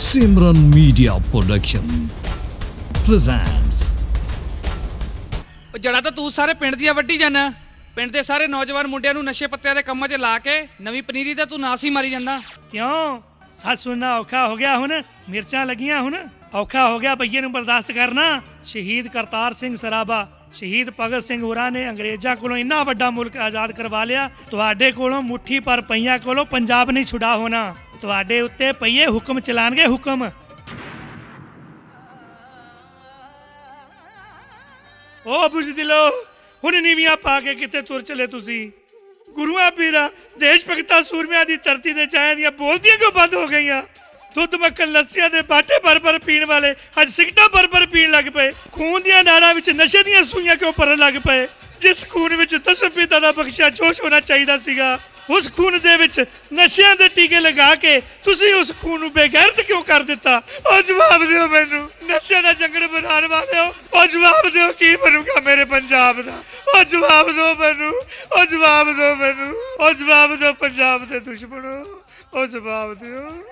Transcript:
Simran Media Production presents. ਉਹ ਜੜਾ ਤਾਂ ਤੂੰ ਸਾਰੇ ਪਿੰਡ ਦੀਆਂ ਵੱਢੀ ਜਾਣਾ ਪਿੰਡ ਦੇ ਸਾਰੇ ਨੌਜਵਾਨ ਮੁੰਡਿਆਂ ਨੂੰ ਨਸ਼ੇ ਪੱਤਿਆਂ ਦੇ ਕੰਮਾਂ 'ਚ ਲਾ ਕੇ ਨਵੀਂ ਪਨੀਰੀ ਦਾ ਤੂੰ ਨਾਸ ਹੀ ਮਾਰੀ ਜਾਂਦਾ। ਕਿਉਂ? ਸੱਚ ਸੁਣਨਾ ਔਖਾ ਹੋ ਗਿਆ ਹੁਣ। ਮਿਰਚਾਂ ਲੱਗੀਆਂ ਹੁਣ। ਔਖਾ ਹੋ ਗਿਆ ਪਈਏ ਨੂੰ ਬਰਦਾਸ਼ਤ ਕਰਨਾ। ਸ਼ਹੀਦ ਕਰਤਾਰ ਸਿੰਘ ਸਰਾਭਾ ਸ਼ਹੀਦ ਭਗਤ ਸਿੰਘ ਹੋਰਾਂ ਨੇ ਅੰਗਰੇਜ਼ਾਂ ਕੋਲੋਂ ਇੰਨਾ ਵੱਡਾ ਮੁਲਕ ਆਜ਼ਾਦ ਕਰਵਾ ਲਿਆ। ਤੁਹਾਡੇ ਕੋਲੋਂ ਮੁੱਠੀ ਪਰ ਪਈਆਂ ਕੋਲੋਂ ਪੰਜਾਬ ਨਹੀਂ ਛੁਡਾ ਹੋਣਾ। ਤੁਹਾਡੇ ਉੱਤੇ ਪਈਏ ਹੁਕਮ, ਚਲਾਣਗੇ ਹੁਕਮ। ਓ ਬੁਝਦਿਲੋ ਹੁਣ ਨੀਵੀਆਂ ਪਾ ਕੇ ਕਿਤੇ ਤੁਰ ਚਲੇ ਤੁਸੀਂ? ਗੁਰੂਆਂ ਪੀਰਾਂ, ਦੇਸ਼ ਭਗਤਾਂ ਸੂਰਮਿਆਂ ਦੀ ਧਰਤੀ ਦੇ ਚਾਹਿਆਂ ਦੀਆਂ ਬੋਲਦੀਆਂ ਕਿਉਂ ਬੰਦ ਹੋ ਗਈਆਂ? ਦੁੱਧ ਮੱਖਣ ਲੱਸੀਆਂ ਦੇ ਬਾਟੇ ਭਰ ਭਰ ਪੀਣ ਵਾਲੇ ਅੱਜ ਸਿਗਟਾਂ ਭਰ ਭਰ ਪੀਣ ਲੱਗ ਪਏ। ਖੂਨ ਦੀਆਂ ਨਾੜਾਂ ਵਿੱਚ ਨਸ਼ੇ ਦੀਆਂ ਸੂਈਆਂ ਕਿਉਂ ਭਰਨ ਲੱਗ ਪਏ? ਜਿਸ ਖੂਨ ਵਿੱਚ ਦਸਮ ਦਾ ਬਖਸ਼ਿਆ, ਜੋਸ਼ ਹੋਣਾ ਚਾਹੀਦਾ ਸੀਗਾ, ਉਸ ਖੂਨ ਦੇ ਵਿੱਚ ਨਸ਼ਿਆਂ ਦੇ ਟੀਕੇ ਲਗਾ ਕੇ ਤੁਸੀਂ ਉਸ ਖੂਨ ਨੂੰ ਬੇਗੈਰਤ ਕਿਉਂ ਕਰ ਦਿੱਤਾ? ਉਹ ਜਵਾਬ ਦਿਓ ਮੈਨੂੰ। ਨਸ਼ਿਆਂ ਦਾ ਜੰਗੜ ਬਣਾਉਣ ਵਾਲਿਓ, ਉਹ ਜਵਾਬ ਦਿਓ ਕੀ ਬਣੂਗਾ ਮੇਰੇ ਪੰਜਾਬ ਦਾ। ਉਹ ਜਵਾਬ ਦਿਓ ਮੈਨੂੰ। ਉਹ ਜਵਾਬ ਦਿਓ ਮੈਨੂੰ। ਉਹ ਜਵਾਬ ਦਿਓ ਪੰਜਾਬ ਦੇ ਦੁਸ਼ਮਣੋ। ਉਹ ਜਵਾਬ ਦਿਓ।